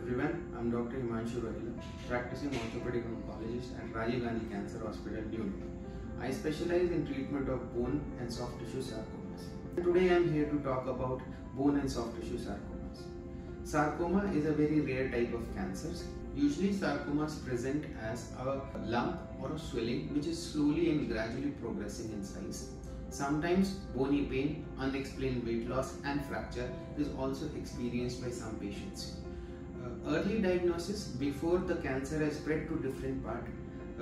everyone. I'm Dr. Himanshu Rohila, practicing orthopedic oncologist at Rajiv Gandhi Cancer Hospital, New Delhi. I specialize in treatment of bone and soft tissue sarcomas. Today I'm here to talk about bone and soft tissue sarcomas. Sarcoma is a very rare type of cancers. Usually sarcomas present as a lump or a swelling which is slowly and gradually progressing in size. Sometimes bony pain, unexplained weight loss and fracture is also experienced by some patients. Uh, early diagnosis before the cancer has spread to different part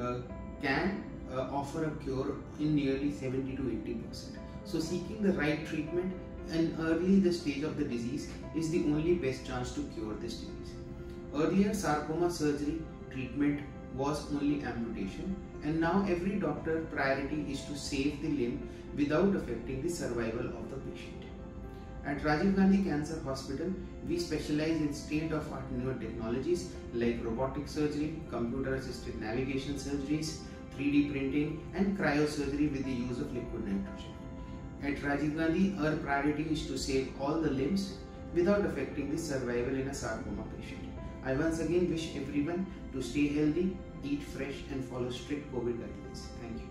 uh, can uh, offer a cure in nearly 70 to 80 percent. So seeking the right treatment and early the stage of the disease is the only best chance to cure this disease. Earlier sarcoma surgery treatment was only amputation and now every doctor priority is to save the limb without affecting the survival of the patient. At Rajiv Gandhi Cancer Hospital, we specialize in state-of-art newer technologies like robotic surgery, computer-assisted navigation surgeries, 3D printing and cryosurgery with the use of liquid nitrogen. At Rajiv Gandhi, our priority is to save all the limbs without affecting the survival in a sarcoma patient. I once again wish everyone to stay healthy, eat fresh and follow strict COVID guidelines. Thank you.